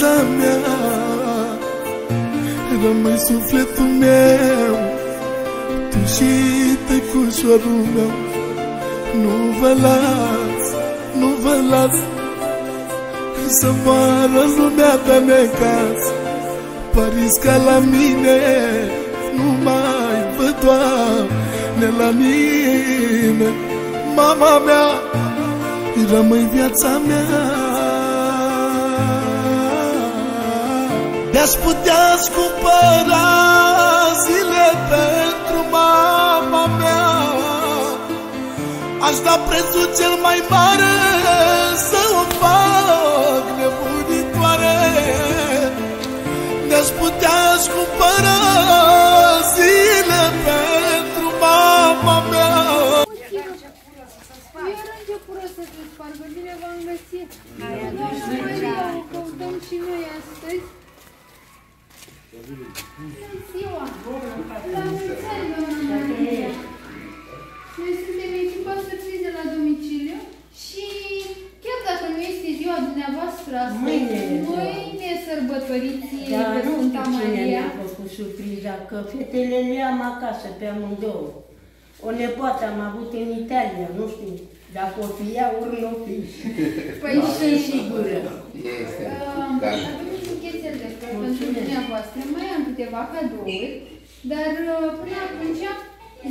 Rămâi viața mea. Rămâi sufletul meu. Tu și tăicușorul meu. Nu vă las, nu vă las. Să moară lumea de necaz Paris ca la mine Nu mai văd doamne la mine. Mama mea Rămâi viața mea De-aș putea scumpăra zile pentru mama mea. Aș da prețul cel mai mare să o fac nebunitoare. De-aș putea scumpăra că fetele le am acasă pe amândouă. O nepoată am avut în Italia, nu știu dacă o fi ea, ori nu o fi. Păi Nu și sunt sigură. Este. Um, Da. avem și buchețele pentru Mulțumesc. dumneavoastră. Mai am câteva cadouri, dar uh, până atunci,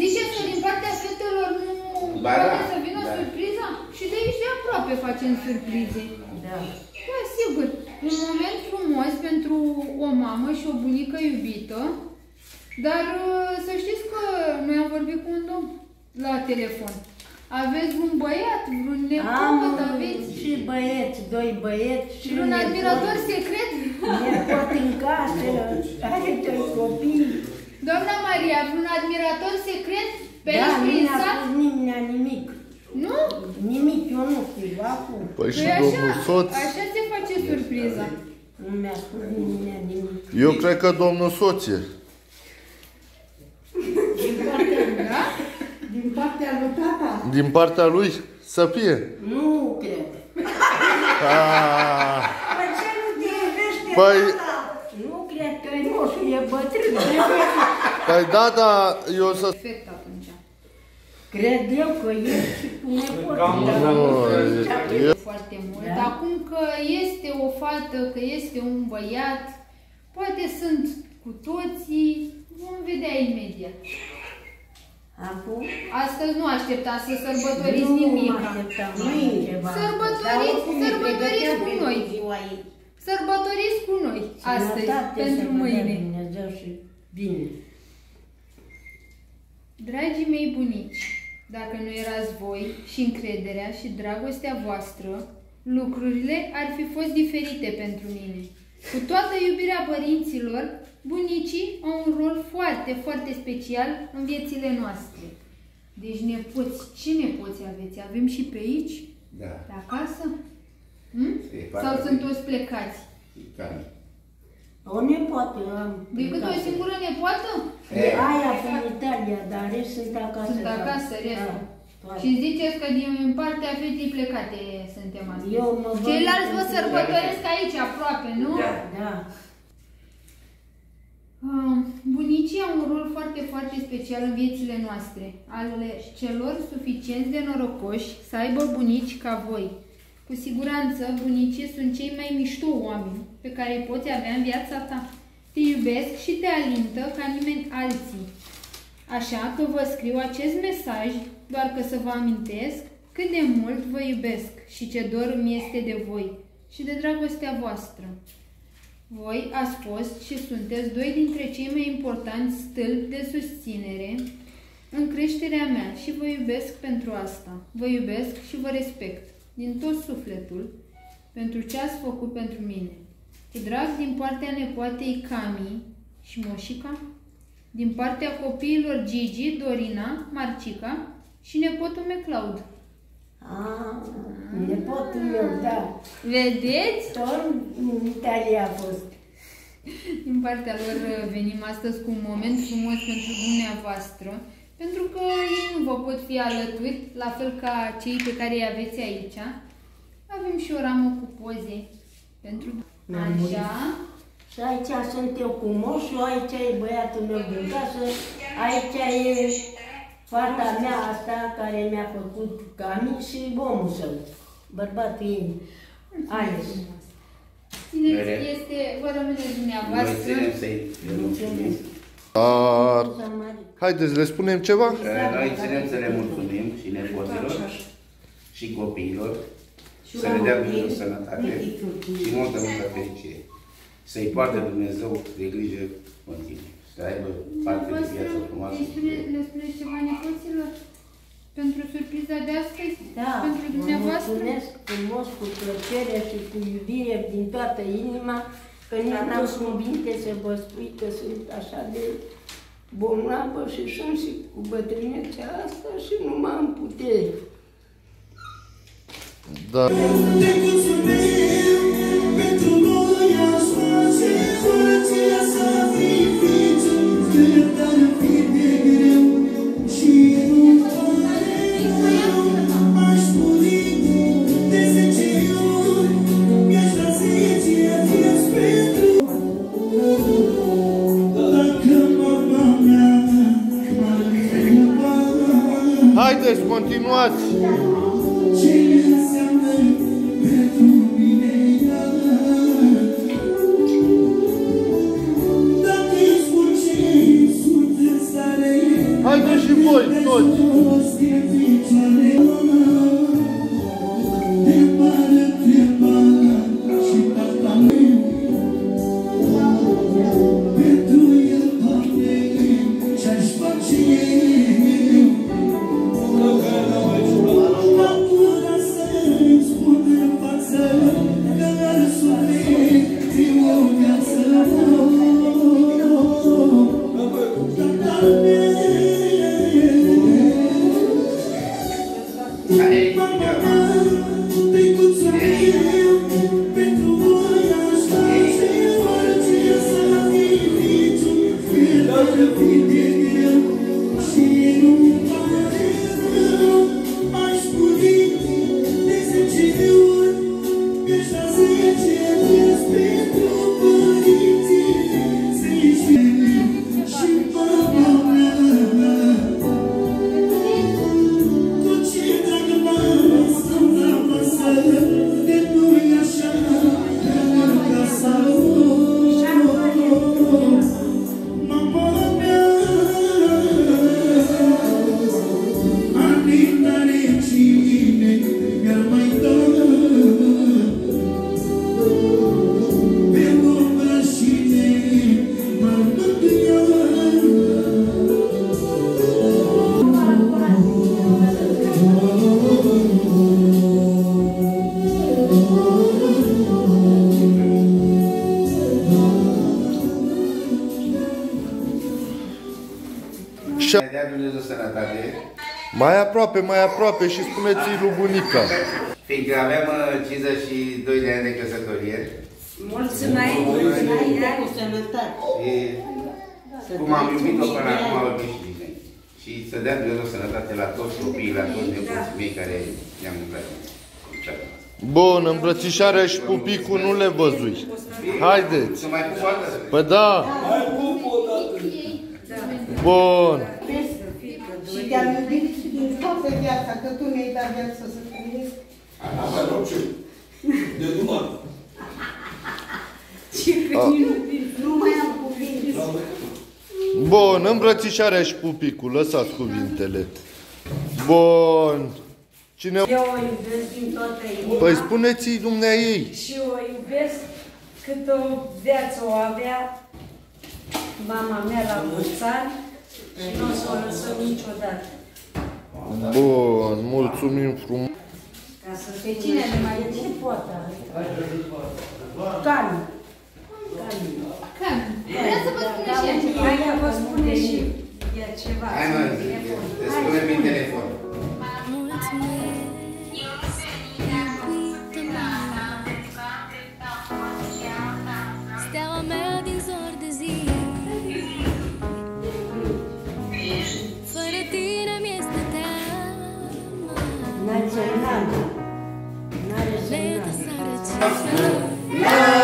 ziceți că din partea fetelor nu Ba poate da, să vină da. surpriza? Și de aici de aproape facem surprize. Da. Da, sigur. Un moment frumos pentru o mamă și o bunică iubită, dar uh, să știți că noi am vorbit cu un domn la telefon. Aveți un băiat, vreun Am nepot, aveți și băieți, doi băieți și vreun nepot. admirator secret? Nepot în casă, are doi copii. Doamna Maria, vreun admirator secret pe Da, aici nu prin mi-a sat? spus nimeni nimic. Nu? Nimic, eu nu știu, acum. Păi și Păi așa, domnul soț așa se face surpriza. Nu mi-a spus nimeni nimic. Eu cred că domnul soț e Din partea, Da? din partea lui tata? Din partea lui să fie Nu cred. Ah, Păi ce nu te iubește Păi, Nu cred că e moșu, e bătrân. Trebuie să- păi da, da, eu să... Perfect atunci. Cred eu că e și cu nepotul. dar Nu, nu e- știu. e- Foarte mult. Da? Acum că este o fată, că este un băiat, poate sunt cu toții, vom vedea imediat. Acum? Astăzi nu așteptați să sărbătoriți Nu nimic. mă așteptam la ceva. Sărbătoriți- Dar oricum ne sărbătoriți pregăteam cu pentru noi. ziua ei. Sărbătoriți cu noi astăzi, Sănătate pentru să vă dea mâine. Dumnezeu și bine. Dragii mei bunici, dacă nu erați voi și încrederea și dragostea voastră, lucrurile ar fi fost diferite pentru mine. Cu toată iubirea părinților, bunicii au un rol foarte, foarte special în viețile noastre. Deci nepoți, ce nepoți aveți? Avem și pe aici? Da. Pe acasă? Hm? E Sau foarte sunt bine. toți plecați? Care? O nepoată am. Decât o plecat. singură nepoată? E. Aia din Italia, dar rest sunt acasă. Sunt da. acasă, restul. Da, toate. Și ziceți că din partea fetei plecate suntem astăzi. Eu mă văd Ceilalți vă cu- sărbătoresc aici, aproape, nu? Da. Da. Uh, Bunicii au un rol foarte, foarte special în viețile noastre, ale celor suficient de norocoși să aibă bunici ca voi. Cu siguranță, bunicii sunt cei mai mișto oameni pe care îi poți avea în viața ta. Te iubesc și te alintă ca nimeni alții. Așa că vă scriu acest mesaj doar că să vă amintesc cât de mult vă iubesc și ce dor îmi este de voi și de dragostea voastră. Voi ați fost și sunteți doi dintre cei mai importanți stâlpi de susținere în creșterea mea și vă iubesc pentru asta. Vă iubesc și vă respect din tot sufletul pentru ce ați făcut pentru mine. Cu drag din partea nepoatei Cami și Moșica, din partea copiilor Gigi, Dorina, Marcica și nepotul meu Claud. Ah, nepotul meu, da. Vedeți? Tot în Italia a fost. Din partea lor uh, venim astăzi cu un moment frumos pentru dumneavoastră, pentru că ei nu vă pot fi alături, la fel ca cei pe care îi aveți aici. Avem și o ramă cu poze Pentru Mi-a murit. Așa. Și aici sunt eu cu moșul, aici e băiatul meu din casă, aici e fata mea asta care mi-a făcut camic și omul său, bărbatul ei, Alex. Țineți, Mere. este, vă rămâne Noi dumneavoastră. ținem să-i mulțumim. Dar... Să mă- Haideți, le spunem ceva? Noi ținem să le mulțumim și nepoților și copiilor Și să la le dea copii, Dumnezeu sănătate și multă, multă fericire. Să-i poarte Dumnezeu de grijă continuu. Să aibă parte de Dumneavoastră, viață frumoasă. îi spune, le spuneți ceva nepoților? Pentru surpriza de astăzi? Da, Pentru vă dumneavoastră? mulțumesc frumos, cu plăcere și cu iubire din toată inima, că nici n-am cuvinte să vă spui că sunt așa de bolnavă și sunt și cu bătrânețea asta și nu m-am putere. Da. much. Și Să ne dea Dumnezeu sănătate, mai aproape, mai aproape și spuneți-i lui bunica. fiindcă avem uh, 52 de ani de căsătorie Mulți înainte cu sănătate. și cum am iubit-o până acum, o iubit și bine. Și să dea Dumnezeu sănătate la toți copiii, la toți nepoții mei care ne-am îmbrăcat. Bun, îmbrățișarea și pupicul nu le văzui. Haideți! Să mai pun o dată? Păi da! Bun! Și te-am iubit din toată viața, că tu mi-ai dat viața să trăiesc. Asta e orice. De numai. Nu mai am cuvinte. Bun, îmbrățișarea și pupicul, lăsați cuvintele. Bun. Cine... Eu o iubesc din toată inima Păi spuneți-i dumnea ei. și o iubesc cât o viață o avea mama mea la mulți ani și nu o să o lăsăm niciodată. Bun, mulțumim frumos. Ca să pe cine ne mai e ce poate Cani. Cani. Cam. Vreau să vă spun și ea ceva. Hai că vă spune și ea ceva. Hai mă, te spunem prin telefon. love.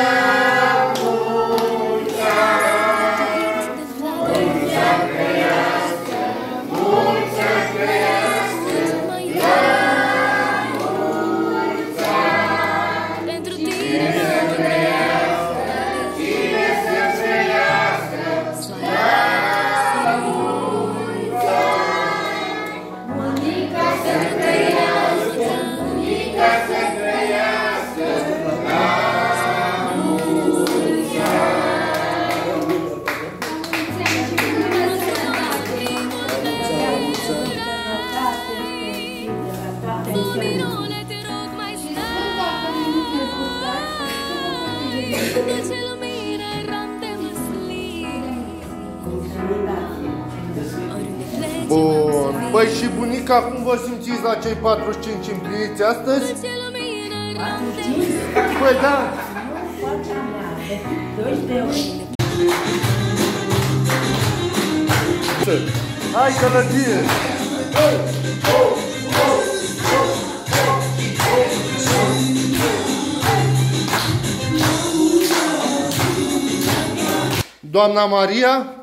Și bunica, cum vă simțiți la cei 45 împliniți astăzi? De ce lumină randem Păi da. Fața mea, de 12 ori. Hai călăgie! Doamna Maria,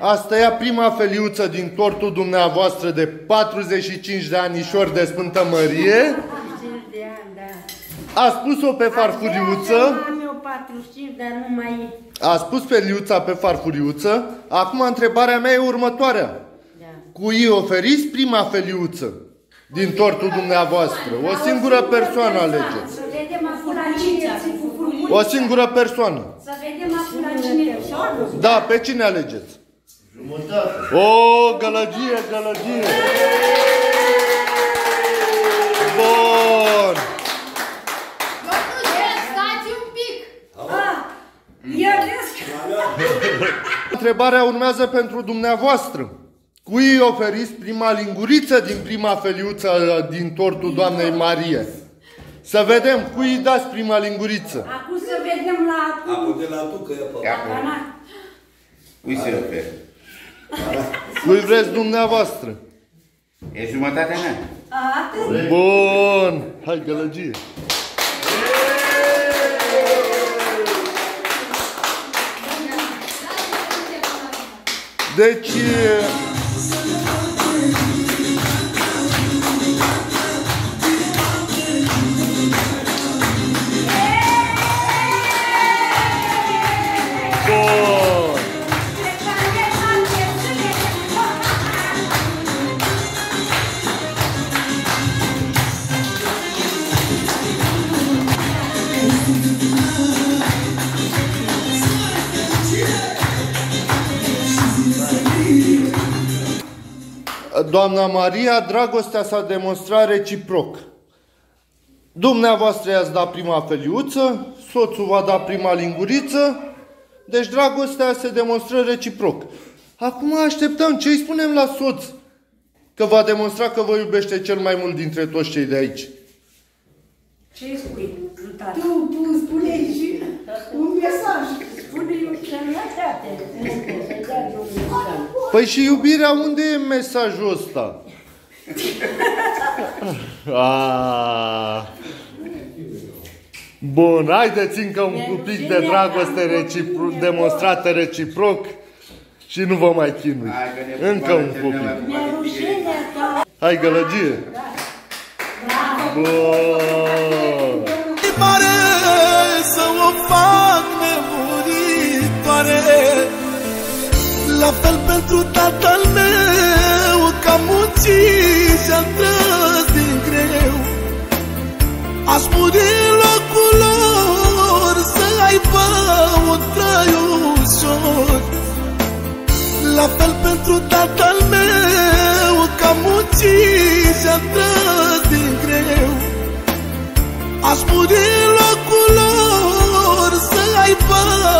asta e prima feliuță din tortul dumneavoastră de 45 de anișori de Sfântă Mărie. 50 de ani, da. A spus-o pe farfuriuță. Am eu 45, dar nu mai... A spus feliuța pe farfuriuță. Acum întrebarea mea e următoarea. Da. Cui oferiți prima feliuță din tortul dumneavoastră? O singură persoană alegeți. Să vedem acum la cine O singură persoană. Să vedem acum la cine Da, pe cine alegeți? Jumătate. O, gălăgie, gălăgie. Bun. Domnul, stați un pic! Eu risc. Întrebarea urmează pentru dumneavoastră. Cui îi oferiți prima linguriță din prima feliuță din tortul doamnei Marie? Să vedem cui îi dați prima linguriță. Acum să vedem la... Apă de la tucă e pe Ia acum. Cui se oferă? Cui vreți dumneavoastră? E jumătatea mea. Atât. Bun. Hai gălăgie. Deci, Doamna Maria, dragostea s-a demonstrat reciproc. Dumneavoastră i-ați dat prima feliuță, soțul va da prima linguriță, deci dragostea se demonstră reciproc. Acum așteptăm ce îi spunem la soț, că va demonstra că vă iubește cel mai mult dintre toți cei de aici. Ce spui? Tata? Tu, tu spune și un mesaj. Spune-i o sănătate. Încă să dea Dumnezeu. Păi și iubirea, unde e mesajul ăsta? Ah. Bun, haideți încă un pic de dragoste recipro- demonstrată reciproc și nu vă mai chinui. Hai că ne Încă un pupa, ne pic. la Mi-e rușine că... Hai gălăgie! Bun! mare Să o fac La fel pentru tatăl meu Că am muncit și-am trăs din greu. Aș muri în locul lor Să aibă un trai ușor La fel pentru tatăl meu Că am muncit și-am trăs din greu. Aș muri în locul lor Să aibă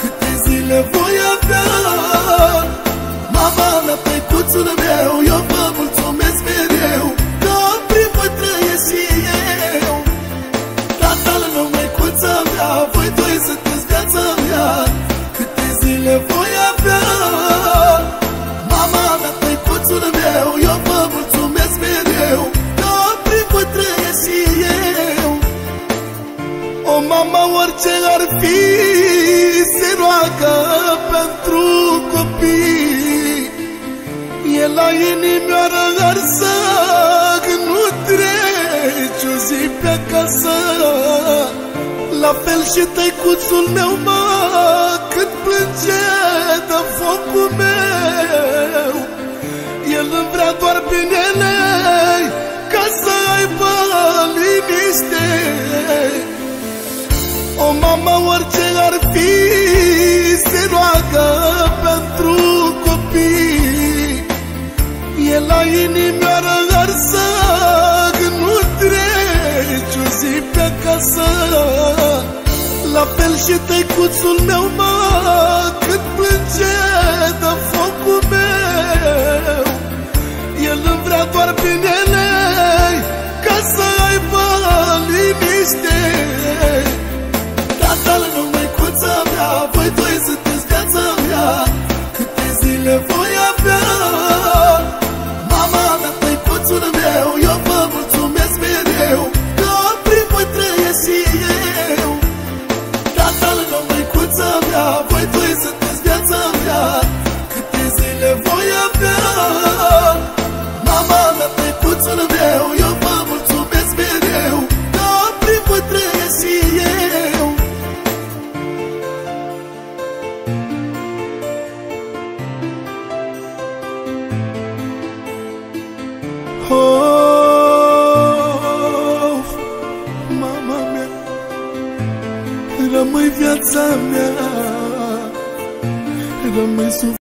Câte zile voi avea? Mama mea, tăicuțul meu Eu vă mulțumesc La fel și tăicuțul meu, mă Cât plânge de focul meu. El îmi vrea doar binele Ca să aibă liniște. O mamă orice ar fi Se roagă pentru copii. E la inimioară arsă acasă La fel și tăicuțul meu, mă Cât plânge de focul meu. El îmi vrea doar binele Ca să aibă liniște. Tatăl nu măicuța mea Voi doi sunteți viața mea Câte zile voi avea rămâi viața mea, rămâi sufletul